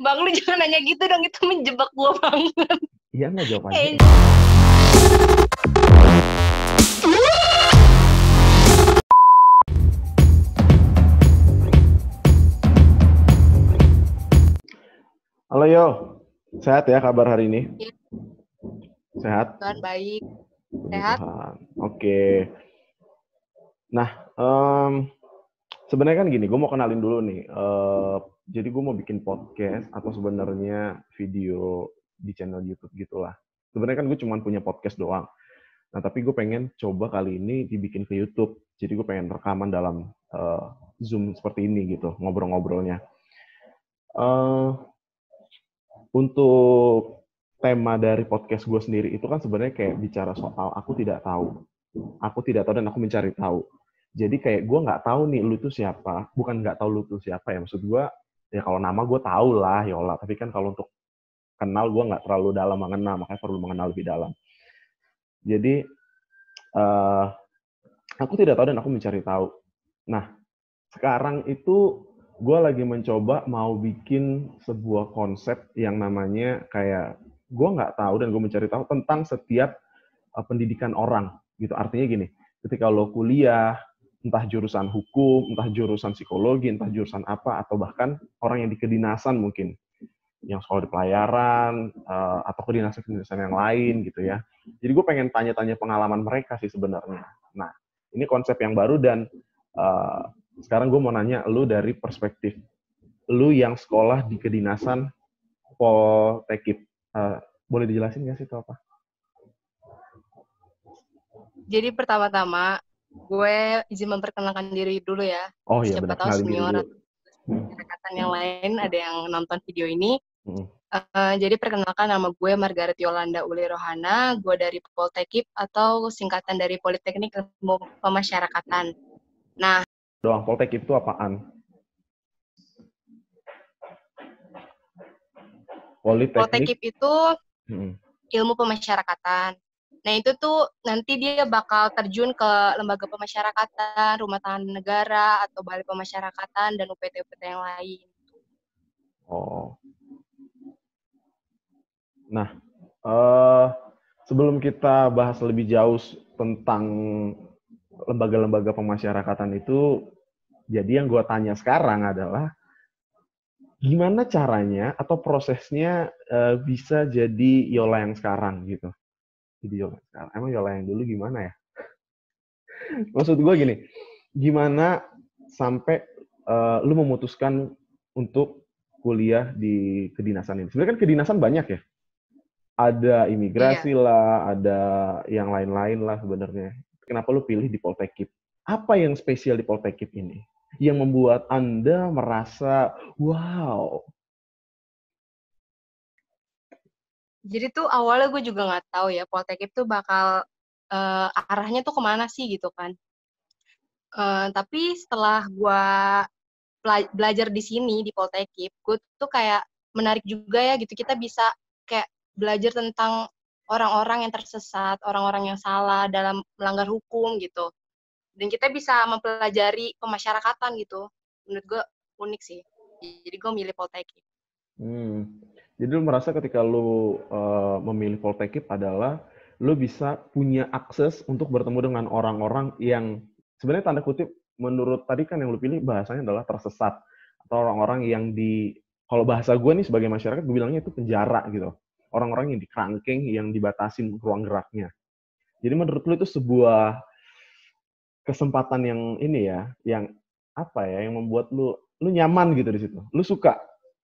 Bang lu jangan nanya gitu dong, itu menjebak gua banget. Iya nggak jawabannya? Eh, Halo Yo, sehat ya kabar hari ini? Iya. Sehat? Tuhan baik. Sehat. Oke. Nah, em, sebenarnya kan gini, gue mau kenalin dulu nih. Eh, jadi gue mau bikin podcast atau sebenarnya video di channel YouTube gitulah. Sebenarnya kan gue cuma punya podcast doang. Nah, tapi gue pengen coba kali ini dibikin ke YouTube. Jadi gue pengen rekaman dalam eh, Zoom seperti ini gitu, ngobrol-ngobrolnya. Eh, untuk tema dari podcast gue sendiri itu kan sebenarnya kayak bicara soal aku tidak tahu. Aku tidak tahu dan aku mencari tahu. Jadi kayak gue nggak tahu nih lu tuh siapa. Bukan nggak tahu lu tuh siapa ya. Maksud gue ya kalau nama gue tahu lah Yola. Tapi kan kalau untuk kenal gue nggak terlalu dalam mengenal. Makanya perlu mengenal lebih dalam. Jadi eh aku tidak tahu dan aku mencari tahu. Nah sekarang itu gue lagi mencoba mau bikin sebuah konsep yang namanya kayak gue nggak tahu dan gue mencari tahu tentang setiap uh, pendidikan orang gitu artinya gini ketika lo kuliah entah jurusan hukum entah jurusan psikologi entah jurusan apa atau bahkan orang yang di kedinasan mungkin yang sekolah di pelayaran uh, atau kedinasan kedinasan yang lain gitu ya jadi gue pengen tanya-tanya pengalaman mereka sih sebenarnya nah ini konsep yang baru dan uh, sekarang gue mau nanya lu dari perspektif lu yang sekolah di kedinasan Poltekip. Uh, boleh dijelasin nggak sih itu apa? Jadi pertama-tama gue izin memperkenalkan diri dulu ya. Oh iya Siapa benar tahu senior dulu. atau yang lain ada yang nonton video ini. Hmm. Eh, jadi perkenalkan nama gue Margaret Yolanda Uli Rohana, gue dari Poltekip atau singkatan dari Politeknik Ilmu Pemasyarakatan. Nah, Doang Poltekip itu apaan? Politeknik. Poltekip itu Hmm. ilmu pemasyarakatan. Nah, itu tuh nanti dia bakal terjun ke lembaga pemasyarakatan, rumah tahan negara, atau balai pemasyarakatan, dan UPT-UPT yang lain. Oh. Nah, eh sebelum kita bahas lebih jauh tentang lembaga-lembaga pemasyarakatan itu, jadi yang gue tanya sekarang adalah gimana caranya atau prosesnya eh, bisa jadi Yola yang sekarang gitu. Jadi Yola yang sekarang. Emang Yola yang dulu gimana ya? Maksud gue gini, gimana sampai eh, lu memutuskan untuk kuliah di kedinasan ini? Sebenarnya kan kedinasan banyak ya. Ada imigrasi lah, ada yang lain-lain lah sebenarnya. Kenapa lu pilih di Poltekip? Apa yang spesial di Poltekip ini? Yang membuat Anda merasa, wow, Jadi tuh awalnya gue juga nggak tahu ya, Poltekip tuh bakal eh, arahnya tuh ke mana sih gitu kan. Eh, tapi setelah gue bela- belajar di sini di Poltekip, gue tuh kayak menarik juga ya gitu. Kita bisa kayak belajar tentang orang-orang yang tersesat, orang-orang yang salah dalam melanggar hukum gitu. Dan kita bisa mempelajari pemasyarakatan gitu. Menurut gue unik sih. Jadi gue milih Poltekip. Hmm. Jadi lu merasa ketika lu eh, memilih Poltekip adalah lu bisa punya akses untuk bertemu dengan orang-orang yang sebenarnya tanda kutip menurut tadi kan yang lu pilih bahasanya adalah tersesat atau orang-orang yang di kalau bahasa gue nih sebagai masyarakat gue bilangnya itu penjara gitu. Orang-orang yang dikerangkeng, yang dibatasin ruang geraknya. Jadi menurut lu itu sebuah kesempatan yang ini ya, yang apa ya, yang membuat lu lu nyaman gitu di situ. Lu suka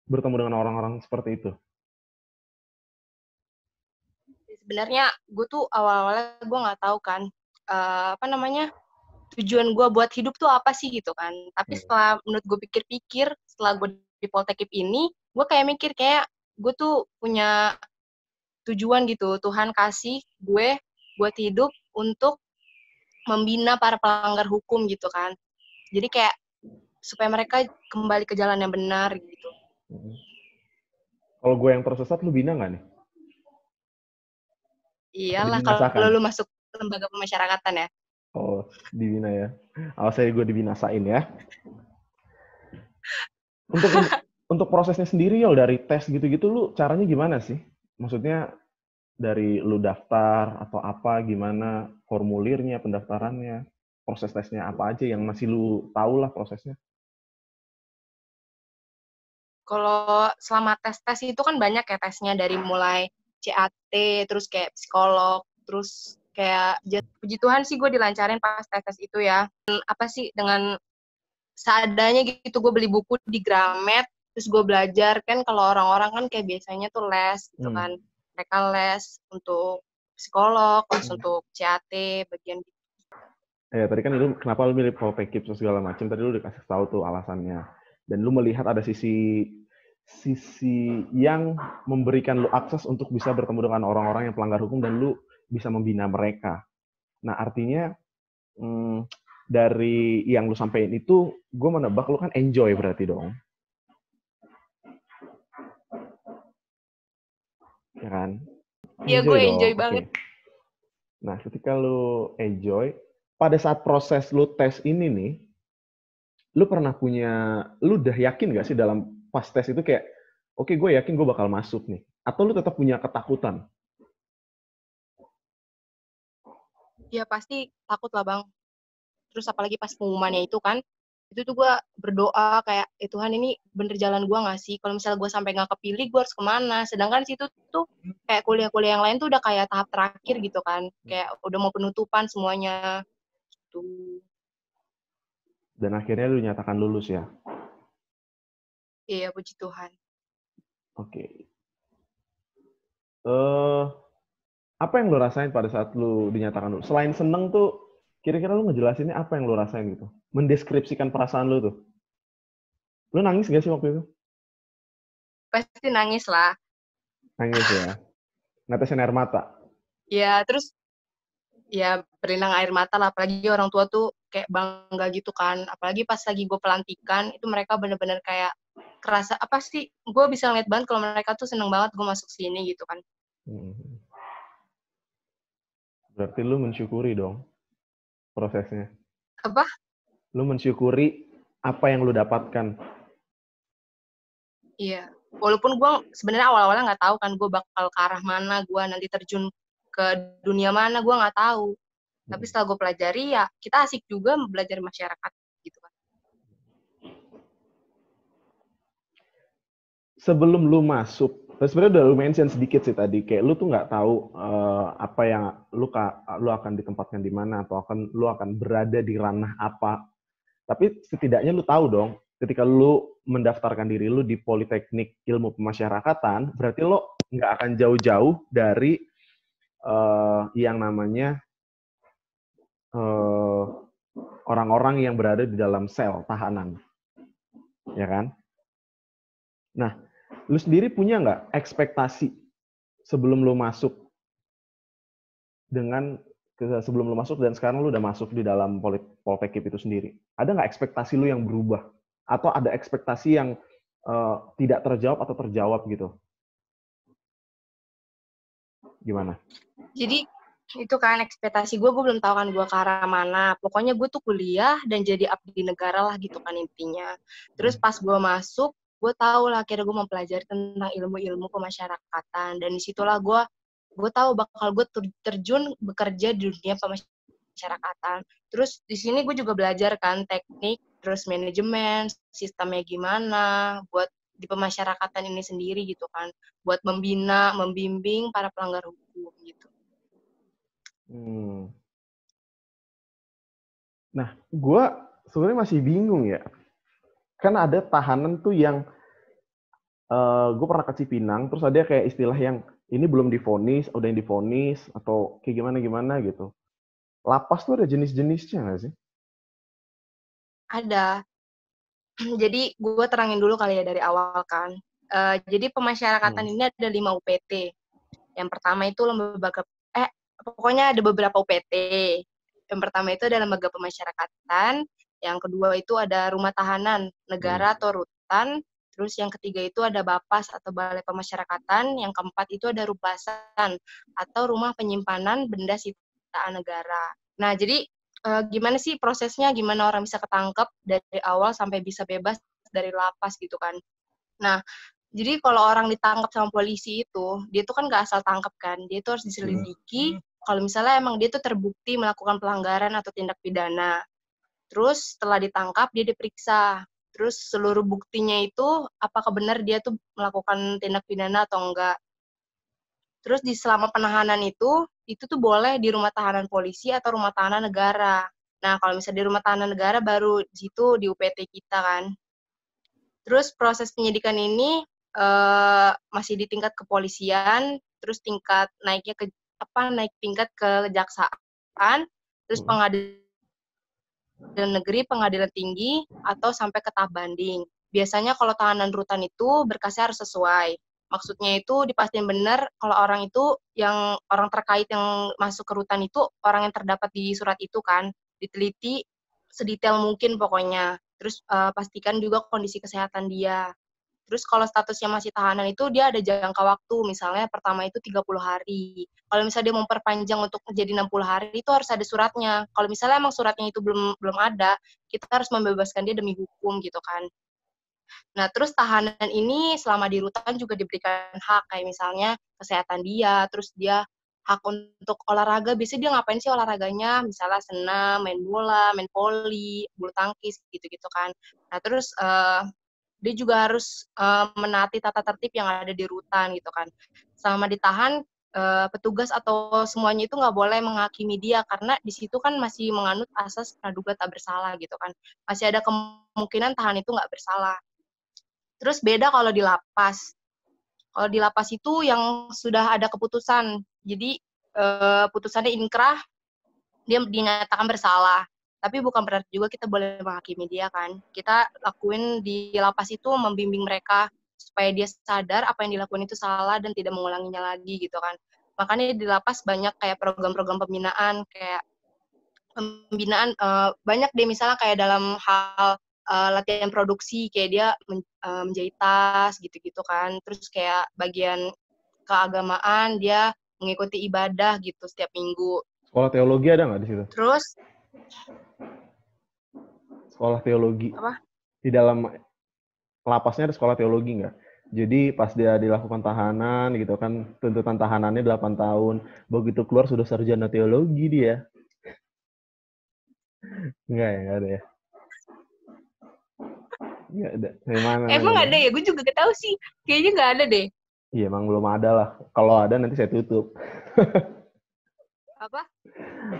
bertemu dengan orang-orang seperti itu. Sebenarnya gue tuh awal-awalnya gue nggak tahu kan eh, apa namanya tujuan gue buat hidup tuh apa sih gitu kan tapi Hmm. setelah menurut gue pikir-pikir setelah gue di Poltekip ini gue kayak mikir kayak gue tuh punya tujuan gitu Tuhan kasih gue buat hidup untuk membina para pelanggar hukum gitu kan jadi kayak supaya mereka kembali ke jalan yang benar gitu Mhm. Kalau gue yang tersesat, lu bina nggak nih? Iyalah kalau lu masuk lembaga pemasyarakatan ya Oh, dibina ya. Awas saya gue dibinasain ya. Untuk untuk prosesnya sendiri ya dari tes gitu-gitu lu caranya gimana sih? Maksudnya dari lu daftar atau apa gimana formulirnya, pendaftarannya, proses tesnya apa aja yang masih lu tahu lah prosesnya? Kalau selama tes-tes itu kan banyak ya tesnya dari mulai CAT, terus kayak psikolog, terus kayak puji Tuhan sih gue dilancarin pas tes-tes itu ya. Apa sih dengan seadanya gitu gue beli buku di Gramet terus gue belajar kan kalau orang-orang kan kayak biasanya tuh les gitu hmm. kan mereka les untuk psikolog terus hmm. untuk CAT bagian gitu Eh, tadi kan lu kenapa lu milih Poltekip segala macam tadi lu dikasih tahu tuh alasannya dan lu melihat ada sisi sisi yang memberikan lu akses untuk bisa bertemu dengan orang-orang yang pelanggar hukum dan lu bisa membina mereka. Nah, artinya hmm, dari yang lu sampaikan itu, gue menebak lu kan enjoy berarti dong. ya kan? Iya, gue enjoy dong. banget. Okay. Nah, ketika lu enjoy, pada saat proses lu tes ini nih, lu pernah punya, lu udah yakin gak sih dalam pas tes itu kayak, oke okay, gue yakin gue bakal masuk nih. Atau lu tetap punya ketakutan? Ya pasti takut lah bang. Terus apalagi pas pengumumannya itu kan, itu tuh gue berdoa kayak eh, Tuhan ini bener jalan gue gak sih kalau misalnya gue sampai nggak kepilih gue harus ke mana sedangkan situ tuh kayak kuliah-kuliah yang lain tuh udah kayak tahap terakhir gitu kan kayak udah mau penutupan semuanya gitu dan akhirnya lu nyatakan lulus ya iya puji Tuhan oke okay. uh, apa yang lu rasain pada saat lu dinyatakan lulus selain seneng tuh Kira-kira lu ngejelasinnya apa yang lu rasain gitu? Mendeskripsikan perasaan lu tuh. Lu nangis gak sih waktu itu? Pasti nangis lah. Nangis ya? Netesin air mata? Ya, terus ya berinang air mata lah. Apalagi orang tua tuh kayak bangga gitu kan. Apalagi pas lagi gue pelantikan, itu mereka bener-bener kayak kerasa, apa sih, gue bisa ngeliat banget kalau mereka tuh seneng banget gue masuk sini gitu kan. Hmm. Berarti lu mensyukuri dong? prosesnya? Apa? Lu mensyukuri apa yang lu dapatkan. Iya. Walaupun gue sebenarnya awal-awalnya nggak tahu kan gue bakal ke arah mana, gue nanti terjun ke dunia mana, gue nggak tahu. Tapi setelah gue pelajari ya kita asik juga belajar masyarakat gitu kan. Sebelum lu masuk sebenarnya udah lu mention sedikit sih tadi, kayak lu tuh nggak tahu uh, apa yang lu ka, lu akan ditempatkan di mana atau akan lu akan berada di ranah apa. Tapi setidaknya lu tahu dong, ketika lu mendaftarkan diri lu di Politeknik Ilmu Pemasyarakatan, berarti lo nggak akan jauh-jauh dari uh, yang namanya eh, orang-orang yang berada di dalam sel tahanan, ya kan? Nah, lu sendiri punya nggak ekspektasi sebelum lu masuk dengan sebelum lu masuk dan sekarang lu udah masuk di dalam Poltekip itu sendiri. Ada nggak ekspektasi lu yang berubah? Atau ada ekspektasi yang uh, tidak terjawab atau terjawab gitu? Gimana? Jadi itu kan ekspektasi gue, gue belum tahu kan gue ke arah mana. Pokoknya gue tuh kuliah dan jadi abdi negara lah gitu kan intinya. Terus hmm. pas gue masuk, gue tahu lah kira gue mempelajari tentang ilmu-ilmu pemasyarakatan. Dan di situlah gue gue tahu bakal gue terjun bekerja di dunia pemasyarakatan. Terus di sini gue juga belajar kan teknik terus manajemen sistemnya gimana buat di pemasyarakatan ini sendiri gitu kan. Buat membina membimbing para pelanggar hukum gitu. Hmm. nah gue sebenarnya masih bingung ya kan ada tahanan tuh yang uh, eh, gue pernah ke Cipinang, terus ada kayak istilah yang ini belum difonis, udah yang difonis, atau kayak gimana-gimana gitu. Lapas tuh ada jenis-jenisnya nggak sih? Ada. Jadi gue terangin dulu kali ya dari awal kan. Uh, jadi pemasyarakatan hmm. ini ada lima UPT. Yang pertama itu lembaga, eh pokoknya ada beberapa UPT. Yang pertama itu ada lembaga pemasyarakatan, yang kedua itu ada rumah tahanan negara hmm. atau rutan, Terus yang ketiga itu ada BAPAS atau Balai Pemasyarakatan, yang keempat itu ada Rubasan atau Rumah Penyimpanan Benda Sitaan Negara. Nah, jadi e, gimana sih prosesnya, gimana orang bisa ketangkep dari awal sampai bisa bebas dari lapas gitu kan. Nah, jadi kalau orang ditangkap sama polisi itu, dia tuh kan gak asal tangkap kan, dia tuh harus Hmm. diselidiki. Kalau misalnya emang dia tuh terbukti melakukan pelanggaran atau tindak pidana. Terus setelah ditangkap dia diperiksa. Terus seluruh buktinya itu apakah benar dia tuh melakukan tindak pidana atau enggak. Terus di selama penahanan itu, itu tuh boleh di rumah tahanan polisi atau rumah tahanan negara. Nah, kalau misalnya di rumah tahanan negara baru di situ di UPT kita kan. Terus proses penyidikan ini eh, masih di tingkat kepolisian, terus tingkat naiknya ke apa naik tingkat ke kejaksaan, terus Hmm. Pengadilan negeri, pengadilan tinggi, atau sampai ke tahap banding. Biasanya kalau tahanan rutan itu berkasnya harus sesuai. Maksudnya itu dipastiin benar kalau orang itu yang orang terkait yang masuk ke rutan itu orang yang terdapat di surat itu kan diteliti sedetail mungkin pokoknya. Terus eh, pastikan juga kondisi kesehatan dia. Terus kalau statusnya masih tahanan itu dia ada jangka waktu, misalnya pertama itu 30 hari. Kalau misalnya dia memperpanjang untuk menjadi 60 hari itu harus ada suratnya. Kalau misalnya emang suratnya itu belum belum ada, kita harus membebaskan dia demi hukum gitu kan. Nah, terus tahanan ini selama di rutan juga diberikan hak kayak misalnya kesehatan dia, terus dia hak untuk olahraga. Biasanya dia ngapain sih olahraganya? Misalnya senam, main bola, main voli, bulu tangkis gitu-gitu kan. Nah, terus eh, dia juga harus eh, menaati tata tertib yang ada di rutan gitu kan. Selama ditahan eh, petugas atau semuanya itu nggak boleh menghakimi dia karena di situ kan masih menganut asas praduga tak bersalah gitu kan. Masih ada kemungkinan tahan itu nggak bersalah. Terus beda kalau di lapas. Kalau di lapas itu yang sudah ada keputusan. Jadi eh, putusannya inkrah, dia dinyatakan bersalah. Tapi bukan berarti juga kita boleh menghakimi dia kan. Kita lakuin di lapas itu membimbing mereka supaya dia sadar apa yang dilakukan itu salah dan tidak mengulanginya lagi gitu kan. Makanya di lapas banyak kayak program-program pembinaan kayak pembinaan eh, banyak deh misalnya kayak dalam hal eh, latihan produksi kayak dia men- eh, menjahit tas gitu-gitu kan. Terus kayak bagian keagamaan dia mengikuti ibadah gitu setiap minggu. Sekolah teologi ada nggak di situ? Terus Sekolah teologi. Apa? Di dalam lapasnya ada sekolah teologi nggak? Jadi pas dia dilakukan tahanan gitu kan, tuntutan tahanannya 8 tahun. Begitu keluar sudah sarjana teologi dia. Enggak ya, enggak ada ya. Enggak ada. Gimana? emang nanya? ada ya? Gue juga gak tahu sih. Kayaknya nggak ada deh. Iya, emang belum ada lah. Kalau ada nanti saya tutup. Apa?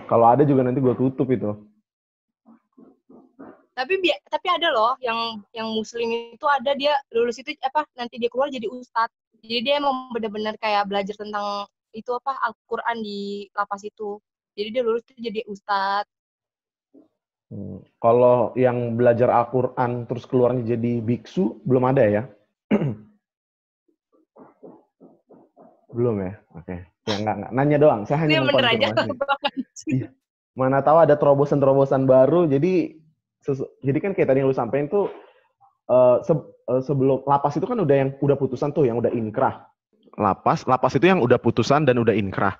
Kalau ada juga nanti gue tutup itu. Tapi tapi ada loh yang yang muslim itu ada dia lulus itu apa nanti dia keluar jadi ustadz. Jadi dia emang benar-benar kayak belajar tentang itu apa Al-Qur'an di lapas itu. Jadi dia lulus itu jadi ustadz. Hmm. Kalau yang belajar Al-Quran terus keluarnya jadi biksu, belum ada ya? belum ya? Oke. Ya, enggak, enggak. Nanya doang. Saya hanya aja. mengkonfirmasi. Mana tahu ada terobosan-terobosan baru. Jadi, sesu- jadi kan kayak tadi yang lu sampein tuh, eh, se- eh, sebelum lapas itu kan udah yang udah putusan tuh, yang udah inkrah. Lapas, lapas itu yang udah putusan dan udah inkrah.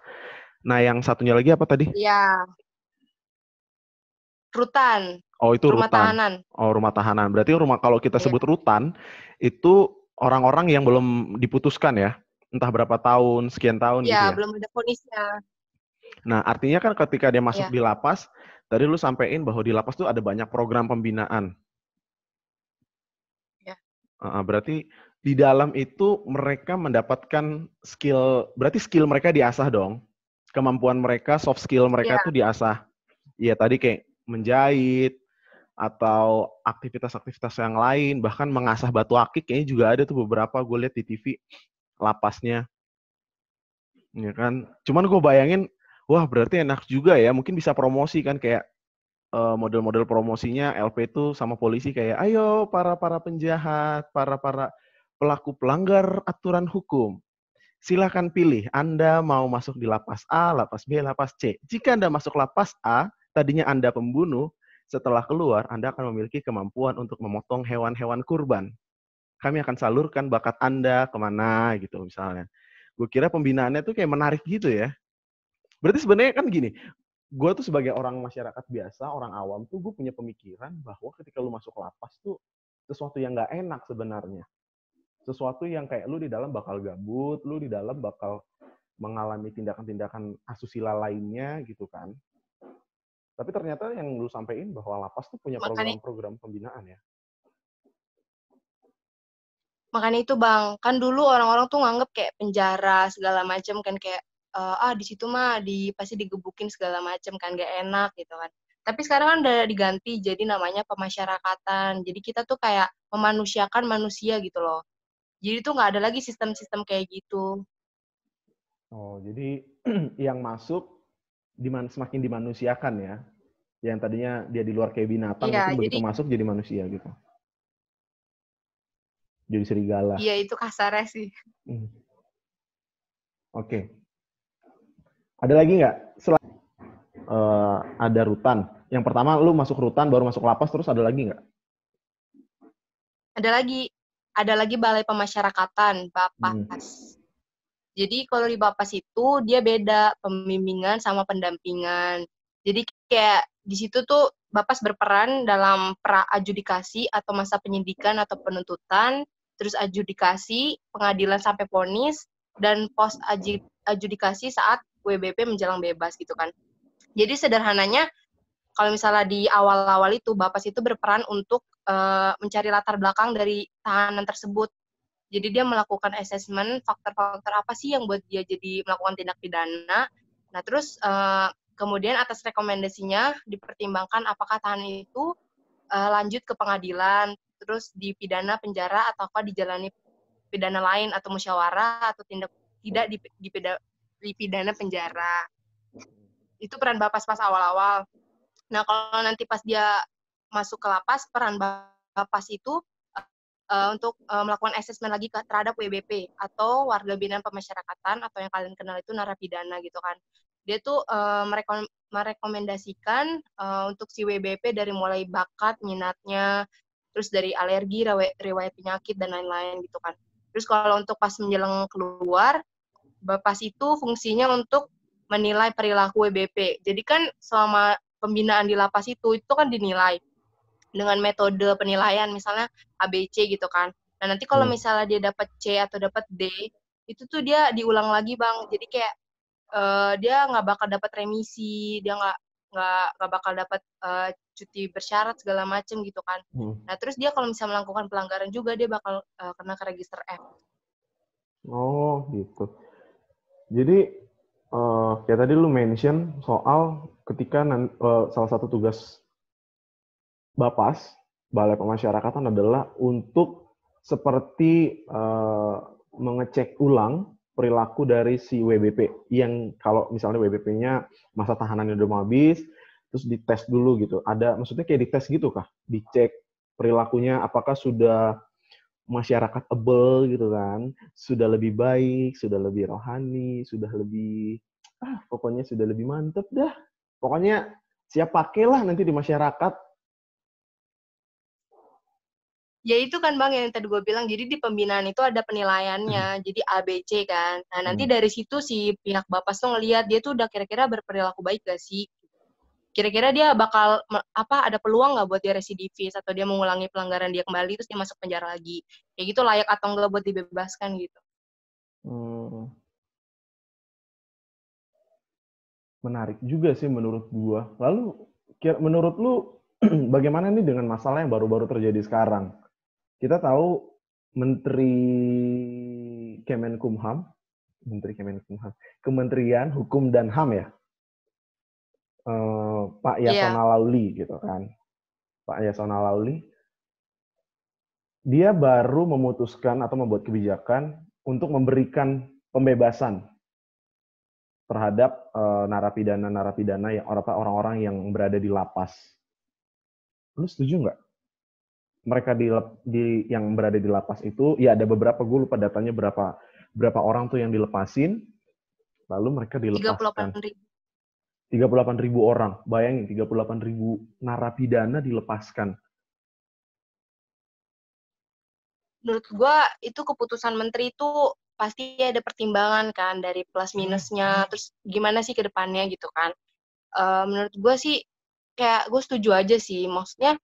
Nah, yang satunya lagi apa tadi? Iya. Rutan, Oh, itu rumah rutan. tahanan. Oh, rumah tahanan. Berarti rumah kalau kita Iya. sebut rutan itu orang-orang yang belum diputuskan ya. Entah berapa tahun, sekian tahun gitu Iya, ya. belum ada vonisnya. Nah, artinya kan ketika dia masuk Iya. di lapas, tadi lu sampein bahwa di lapas tuh ada banyak program pembinaan. Iya. Heeh, berarti di dalam itu mereka mendapatkan skill, berarti skill mereka diasah dong. Kemampuan mereka, soft skill mereka Iya. tuh diasah. Iya, tadi kayak menjahit atau aktivitas-aktivitas yang lain, bahkan mengasah batu akik kayaknya juga ada tuh beberapa gue lihat di TV lapasnya. Ya kan? Cuman gue bayangin, wah berarti enak juga ya, mungkin bisa promosi kan kayak eh, model-model promosinya LP itu sama polisi kayak, ayo para para penjahat, para para pelaku pelanggar aturan hukum, silakan pilih Anda mau masuk di lapas A, lapas B, lapas C. Jika Anda masuk lapas A, tadinya Anda pembunuh, setelah keluar Anda akan memiliki kemampuan untuk memotong hewan-hewan kurban. Kami akan salurkan bakat Anda ke mana gitu misalnya. Gue kira pembinaannya tuh kayak menarik gitu ya. Berarti sebenarnya kan gini, gue tuh sebagai orang masyarakat biasa, orang awam tuh gue punya pemikiran bahwa ketika lu masuk lapas tuh sesuatu yang nggak enak sebenarnya. sesuatu yang kayak lu di dalam bakal gabut, lu di dalam bakal mengalami tindakan-tindakan asusila lainnya gitu kan. Tapi ternyata yang lu sampein bahwa lapas tuh punya program-program pembinaan ya. Makanya itu bang, kan dulu orang-orang tuh nganggep kayak penjara segala macam kan kayak uh, ah di situ mah di pasti digebukin segala macam kan gak enak gitu kan. Tapi sekarang kan udah diganti jadi namanya pemasyarakatan. Jadi kita tuh kayak memanusiakan manusia gitu loh. Jadi tuh nggak ada lagi sistem-sistem kayak gitu. Oh, jadi yang masuk diman semakin dimanusiakan ya. Yang tadinya dia di luar kayak binatang, ya, itu begitu masuk jadi manusia gitu. Jadi serigala. Iya, itu kasarnya sih. Hmm. Oke. Okay. Ada lagi nggak? Selain uh, ada rutan. Yang pertama lu masuk rutan, baru masuk lapas, terus ada lagi nggak? Ada lagi. Ada lagi balai pemasyarakatan, Bapas. Hmm. Jadi kalau di Bapas itu dia beda pembimbingan sama pendampingan. Jadi kayak di situ tuh Bapas berperan dalam pra adjudikasi atau masa penyidikan atau penuntutan, terus adjudikasi, pengadilan sampai ponis, dan pos adjudikasi saat WBP menjelang bebas gitu kan. Jadi sederhananya kalau misalnya di awal-awal itu Bapas itu berperan untuk uh, mencari latar belakang dari tahanan tersebut jadi dia melakukan assessment faktor-faktor apa sih yang buat dia jadi melakukan tindak pidana. Nah terus uh, kemudian atas rekomendasinya dipertimbangkan apakah tahanan itu uh, lanjut ke pengadilan, terus dipidana penjara ataukah dijalani pidana lain atau musyawarah atau tindak tidak dipidana, dipidana penjara. Itu peran Bapas pas awal-awal. Nah kalau nanti pas dia masuk ke lapas, peran Bapas itu uh, untuk uh, melakukan asesmen lagi ke, terhadap WBP atau warga binaan pemasyarakatan atau yang kalian kenal itu narapidana gitu kan. Dia tuh uh, merekom merekomendasikan uh, untuk si WBP dari mulai bakat, minatnya, terus dari alergi, riwayat penyakit dan lain-lain gitu kan. Terus kalau untuk pas menjelang keluar, Bapas itu fungsinya untuk menilai perilaku WBP. Jadi kan selama pembinaan di lapas itu itu kan dinilai dengan metode penilaian misalnya ABC gitu kan. Nah nanti kalau hmm. misalnya dia dapat C atau dapat D, itu tuh dia diulang lagi bang. Jadi kayak uh, dia nggak bakal dapat remisi, dia nggak nggak nggak bakal dapat uh, cuti bersyarat segala macem gitu kan. Hmm. Nah terus dia kalau misalnya melakukan pelanggaran juga dia bakal uh, kena ke register F. Oh gitu. Jadi uh, kayak tadi lu mention soal ketika uh, salah satu tugas Bapas, Balai Pemasyarakatan adalah untuk seperti uh, mengecek ulang perilaku dari si WBP yang kalau misalnya WBP-nya masa tahanannya udah mau habis, terus dites dulu gitu. Ada maksudnya kayak dites gitu kah? Dicek perilakunya apakah sudah masyarakat able gitu kan, sudah lebih baik, sudah lebih rohani, sudah lebih ah pokoknya sudah lebih mantep dah. Pokoknya siap pakailah nanti di masyarakat ya itu kan bang yang tadi gue bilang. Jadi di pembinaan itu ada penilaiannya. Hmm. jadi ABC kan. Nah nanti hmm. dari situ si pihak bapak tuh ngelihat dia tuh udah kira-kira berperilaku baik gak sih? Kira-kira dia bakal apa ada peluang nggak buat dia residivis? Atau dia mengulangi pelanggaran dia kembali terus dia masuk penjara lagi? Kayak gitu layak atau enggak buat dibebaskan gitu. Hmm. menarik juga sih menurut gua. Lalu menurut lu bagaimana nih dengan masalah yang baru-baru terjadi sekarang kita tahu Menteri Kemenkumham, Menteri Kemenkumham, Kementerian Hukum dan HAM ya, uh, Pak iya. Yasona yeah. Lauli gitu kan, Pak Yasona Lauli, dia baru memutuskan atau membuat kebijakan untuk memberikan pembebasan terhadap uh, narapidana-narapidana yang orang-orang yang berada di lapas. Lu setuju nggak? Mereka di, di yang berada di lapas itu ya ada beberapa gue lupa datanya berapa berapa orang tuh yang dilepasin. Lalu mereka dilepaskan. 38 ribu. 38 ribu orang. Bayangin 38 ribu narapidana dilepaskan. Menurut gue itu keputusan menteri itu pasti ada pertimbangan kan dari plus minusnya. Hmm. terus gimana sih ke depannya gitu kan? Uh, menurut gue sih kayak gue setuju aja sih. Maksudnya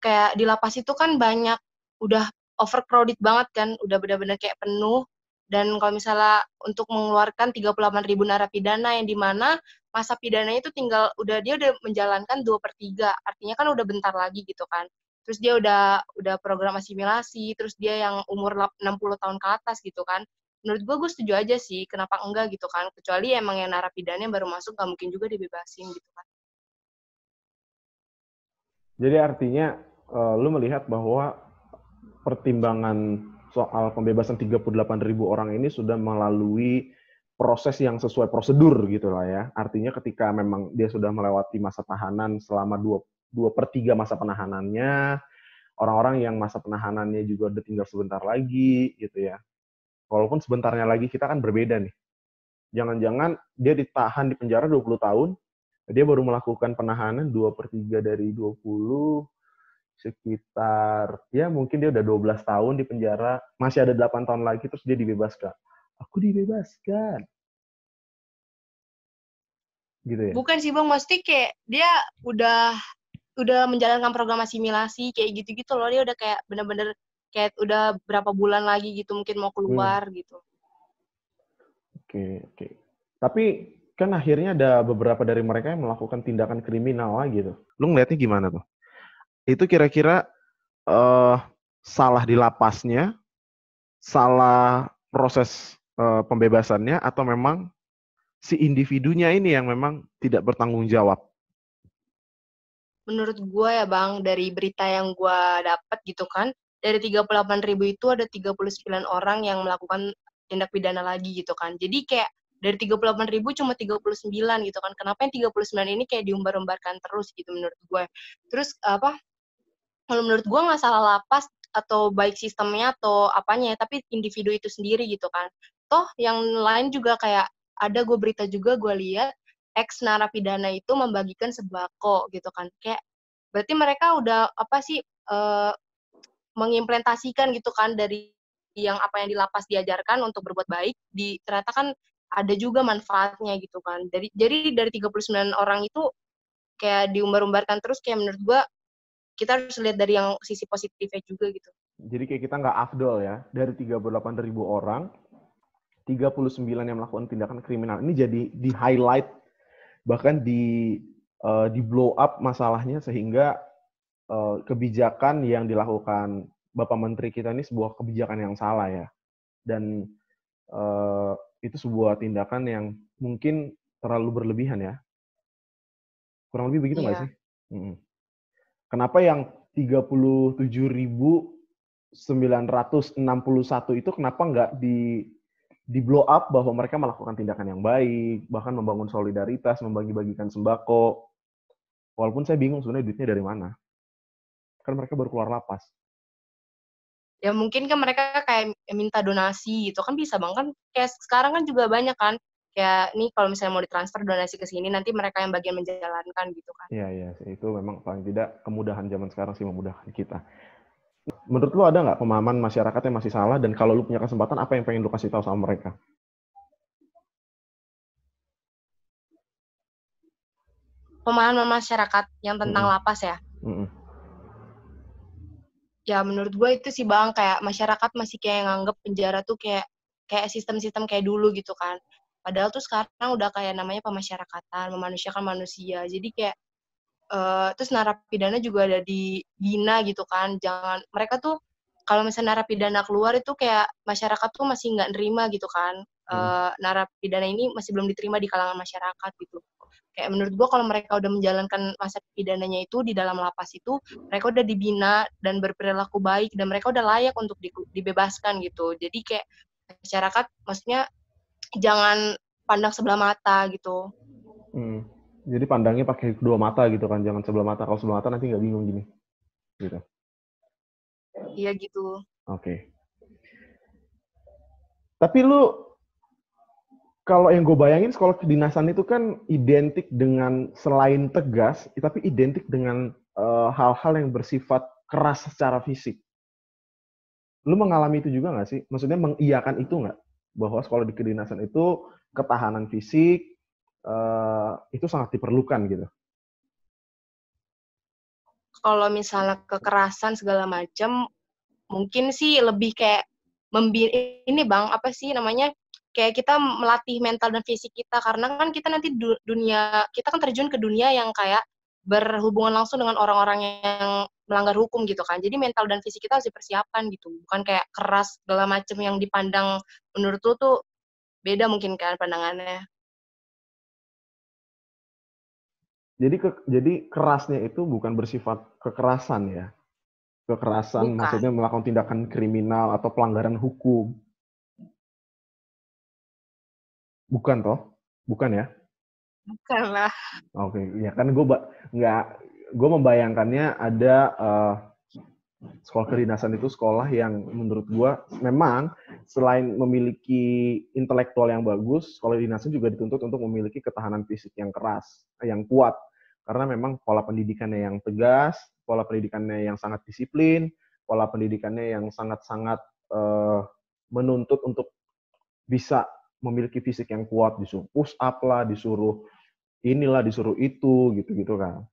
kayak di lapas itu kan banyak udah overcrowded banget kan, udah benar-benar kayak penuh. Dan kalau misalnya untuk mengeluarkan 38 ribu narapidana yang di mana masa pidananya itu tinggal udah dia udah menjalankan dua per tiga, artinya kan udah bentar lagi gitu kan. Terus dia udah udah program asimilasi, terus dia yang umur 60 tahun ke atas gitu kan. Menurut gue, gue setuju aja sih, kenapa enggak gitu kan. Kecuali emang yang narapidana yang baru masuk, gak mungkin juga dibebasin gitu kan. Jadi artinya, uh, lu melihat bahwa pertimbangan soal pembebasan 38 ribu orang ini sudah melalui proses yang sesuai prosedur gitu lah ya. Artinya ketika memang dia sudah melewati masa tahanan selama dua, dua per tiga masa penahanannya, orang-orang yang masa penahanannya juga udah tinggal sebentar lagi gitu ya. Walaupun sebentarnya lagi kita kan berbeda nih. Jangan-jangan dia ditahan di penjara 20 tahun, dia baru melakukan penahanan 2 per 3 dari 20, sekitar ya mungkin dia udah 12 tahun di penjara, masih ada 8 tahun lagi terus dia dibebaskan. Aku dibebaskan. Gitu ya. Bukan sih Bang, mesti kayak dia udah udah menjalankan program asimilasi kayak gitu-gitu loh. Dia udah kayak bener-bener kayak udah berapa bulan lagi gitu mungkin mau keluar hmm. gitu. Oke, oke. Tapi kan akhirnya ada beberapa dari mereka yang melakukan tindakan kriminal lagi tuh. Lu ngeliatnya gimana tuh? Itu kira-kira uh, salah di lapasnya, salah proses uh, pembebasannya, atau memang si individunya ini yang memang tidak bertanggung jawab? Menurut gue ya Bang, dari berita yang gue dapat gitu kan, dari 38 ribu itu ada 39 orang yang melakukan tindak pidana lagi gitu kan. Jadi kayak dari 38 ribu cuma 39 gitu kan. Kenapa yang 39 ini kayak diumbar-umbarkan terus gitu menurut gue. Terus apa kalau menurut gue nggak salah lapas atau baik sistemnya atau apanya ya, tapi individu itu sendiri gitu kan. Toh yang lain juga kayak ada gue berita juga gue lihat ex narapidana itu membagikan sembako gitu kan. Kayak berarti mereka udah apa sih uh, mengimplementasikan gitu kan dari yang apa yang di lapas diajarkan untuk berbuat baik di ternyata kan ada juga manfaatnya gitu kan. Dari jadi dari 39 orang itu kayak diumbar-umbarkan terus kayak menurut gue kita harus lihat dari yang sisi positifnya juga gitu. Jadi kayak kita nggak afdol ya, dari 38 ribu orang, 39 yang melakukan tindakan kriminal. Ini jadi di highlight, bahkan di uh, di blow up masalahnya sehingga uh, kebijakan yang dilakukan Bapak Menteri kita ini sebuah kebijakan yang salah ya. Dan uh, itu sebuah tindakan yang mungkin terlalu berlebihan ya. Kurang lebih begitu nggak yeah. sih? Hmm. Kenapa yang 37.961 itu kenapa nggak di di blow up bahwa mereka melakukan tindakan yang baik, bahkan membangun solidaritas, membagi-bagikan sembako. Walaupun saya bingung sebenarnya duitnya dari mana. Kan mereka baru keluar lapas. Ya mungkin kan mereka kayak minta donasi gitu kan bisa bang kan kayak sekarang kan juga banyak kan kayak nih kalau misalnya mau ditransfer donasi ke sini nanti mereka yang bagian menjalankan gitu kan. Iya iya itu memang paling tidak kemudahan zaman sekarang sih memudahkan kita. Menurut lu ada nggak pemahaman masyarakat yang masih salah dan kalau lu punya kesempatan apa yang pengen lu kasih tahu sama mereka? Pemahaman masyarakat yang tentang mm -hmm. lapas ya. Mm -hmm. Ya menurut gue itu sih bang kayak masyarakat masih kayak nganggep penjara tuh kayak kayak sistem-sistem kayak dulu gitu kan Padahal tuh sekarang udah kayak namanya pemasyarakatan, memanusiakan manusia. Jadi kayak uh, terus narapidana juga ada di Bina gitu kan. Jangan mereka tuh kalau misalnya narapidana keluar itu kayak masyarakat tuh masih nggak nerima gitu kan. Uh, narapidana ini masih belum diterima di kalangan masyarakat gitu. Kayak menurut gua kalau mereka udah menjalankan masa pidananya itu di dalam lapas itu, mereka udah dibina dan berperilaku baik dan mereka udah layak untuk di, dibebaskan gitu. Jadi kayak masyarakat maksudnya jangan pandang sebelah mata gitu. Hmm. Jadi pandangnya pakai dua mata gitu kan, jangan sebelah mata. Kalau sebelah mata nanti nggak bingung gini. Gitu. Iya gitu. Oke. Okay. Tapi lu kalau yang gue bayangin sekolah kedinasan itu kan identik dengan selain tegas, tapi identik dengan eh, hal-hal uh, yang bersifat keras secara fisik. Lu mengalami itu juga nggak sih? Maksudnya mengiyakan itu nggak? Bahwa sekolah di kedinasan itu ketahanan fisik uh, itu sangat diperlukan gitu. Kalau misalnya kekerasan segala macam, mungkin sih lebih kayak membi ini bang apa sih namanya kayak kita melatih mental dan fisik kita karena kan kita nanti dunia kita kan terjun ke dunia yang kayak berhubungan langsung dengan orang-orang yang melanggar hukum gitu kan jadi mental dan fisik kita harus dipersiapkan gitu bukan kayak keras segala macam yang dipandang menurut lu tuh beda mungkin kan pandangannya jadi ke, jadi kerasnya itu bukan bersifat kekerasan ya kekerasan, Bukan. maksudnya melakukan tindakan kriminal atau pelanggaran hukum. Bukan toh? Bukan ya? Bukan lah. Oke, okay. ya kan gue nggak, gue membayangkannya ada uh, sekolah kedinasan itu sekolah yang menurut gue memang selain memiliki intelektual yang bagus, sekolah kedinasan juga dituntut untuk memiliki ketahanan fisik yang keras, yang kuat karena memang pola pendidikannya yang tegas, pola pendidikannya yang sangat disiplin, pola pendidikannya yang sangat-sangat uh, menuntut untuk bisa memiliki fisik yang kuat, disuruh push up lah, disuruh inilah, disuruh itu, gitu-gitu kan.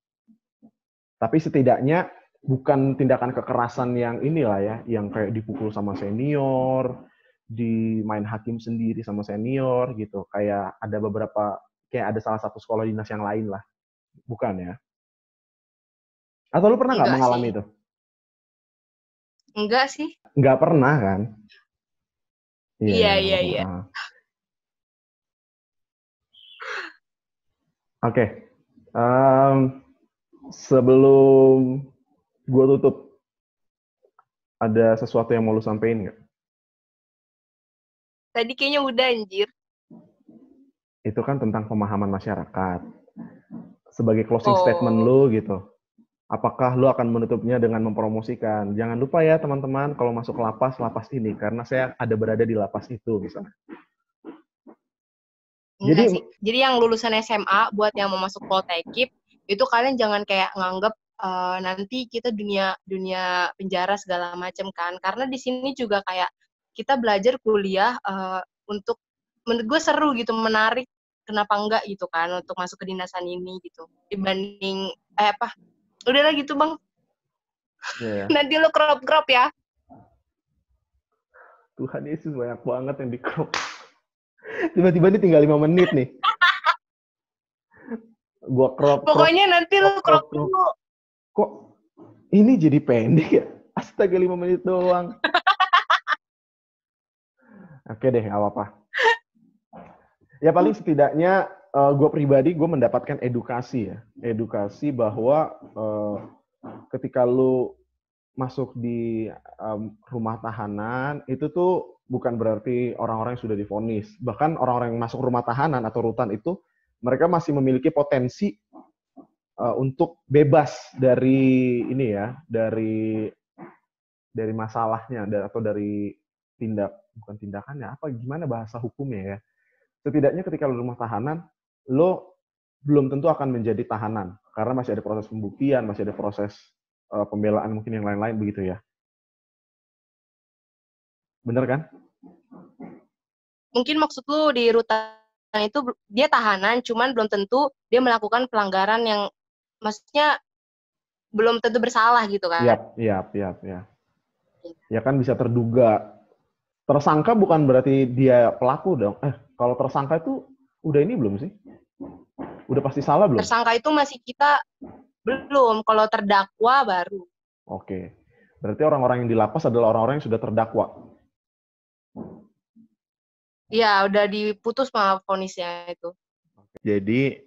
Tapi setidaknya bukan tindakan kekerasan yang inilah ya, yang kayak dipukul sama senior, dimain hakim sendiri sama senior gitu. Kayak ada beberapa, kayak ada salah satu sekolah dinas yang lain lah Bukan ya? Atau lu pernah nggak mengalami sih. itu? Enggak sih. Nggak pernah kan? Iya, iya, iya. iya. Oke. Okay. Um, sebelum gue tutup, ada sesuatu yang mau lu sampein nggak? Tadi kayaknya udah anjir. Itu kan tentang pemahaman masyarakat sebagai closing oh. statement lu gitu. Apakah lu akan menutupnya dengan mempromosikan? Jangan lupa ya teman-teman kalau masuk lapas, lapas ini karena saya ada berada di lapas itu misalnya. Jadi sih. Jadi yang lulusan SMA buat yang mau masuk Poltekip itu kalian jangan kayak nganggep uh, nanti kita dunia dunia penjara segala macam kan. Karena di sini juga kayak kita belajar kuliah uh, untuk menurut gue seru gitu, menarik kenapa enggak gitu kan untuk masuk ke dinasan ini gitu dibanding eh apa udah lah gitu bang yeah. nanti lo crop crop ya Tuhan Yesus banyak banget yang di crop tiba-tiba ini tinggal lima menit nih. Gua crop pokoknya crop, nanti crop, crop dulu. Kok ini jadi pendek ya? Astaga lima menit doang. Oke deh gak apa-apa. Ya paling setidaknya uh, eh, gue pribadi gue mendapatkan edukasi ya, edukasi bahwa uh, ketika lu masuk di um, rumah tahanan itu tuh bukan berarti orang-orang yang sudah difonis. Bahkan orang-orang yang masuk rumah tahanan atau rutan itu mereka masih memiliki potensi uh, untuk bebas dari ini ya, dari dari masalahnya atau dari tindak bukan tindakannya apa gimana bahasa hukumnya ya setidaknya ketika lo rumah tahanan, lo belum tentu akan menjadi tahanan karena masih ada proses pembuktian, masih ada proses uh, pembelaan mungkin yang lain-lain begitu ya. Bener kan? Mungkin maksud lu di rutan itu dia tahanan, cuman belum tentu dia melakukan pelanggaran yang maksudnya belum tentu bersalah gitu kan? Iya, iya, iya, iya. Ya kan bisa terduga. Tersangka bukan berarti dia pelaku dong. Eh, kalau tersangka itu udah ini belum sih? Udah pasti salah belum? Tersangka itu masih kita belum. Kalau terdakwa baru. Oke. Berarti orang-orang yang dilapas adalah orang-orang yang sudah terdakwa. Iya, udah diputus sama ponisnya itu. Jadi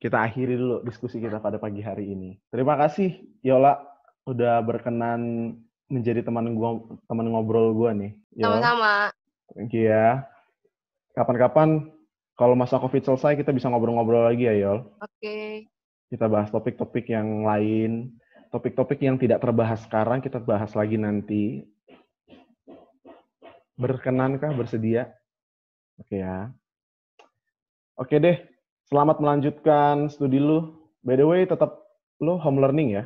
kita akhiri dulu diskusi kita pada pagi hari ini. Terima kasih Yola udah berkenan menjadi teman gua teman ngobrol gua nih. Sama-sama. Thank you ya kapan-kapan kalau masa COVID selesai kita bisa ngobrol-ngobrol lagi ya, Yol. Oke. Okay. Kita bahas topik-topik yang lain, topik-topik yang tidak terbahas sekarang kita bahas lagi nanti. Berkenankah, bersedia? Oke ya. Oke deh, selamat melanjutkan studi lu. By the way, tetap lu home learning ya?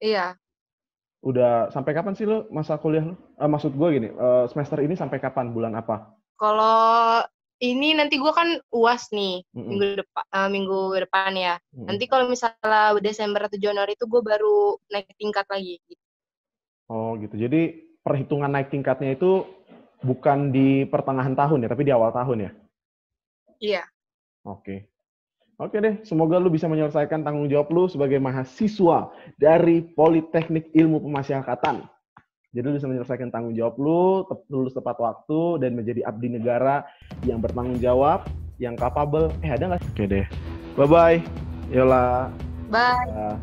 Iya udah sampai kapan sih lo masa kuliah lo? Uh, maksud gue gini, uh, semester ini sampai kapan? Bulan apa? Kalau ini nanti gue kan uas nih mm -hmm. minggu depan uh, minggu depan ya. Mm -hmm. Nanti kalau misalnya Desember atau Januari itu gue baru naik tingkat lagi. Oh gitu. Jadi perhitungan naik tingkatnya itu bukan di pertengahan tahun ya, tapi di awal tahun ya? Iya. Oke. Oke deh, semoga lu bisa menyelesaikan tanggung jawab lu sebagai mahasiswa dari Politeknik Ilmu Pemasyarakatan. Jadi lu bisa menyelesaikan tanggung jawab lu, lulus tepat waktu, dan menjadi abdi negara yang bertanggung jawab, yang capable. Eh ada nggak? Oke deh. Bye-bye. Yola. Bye. Uh,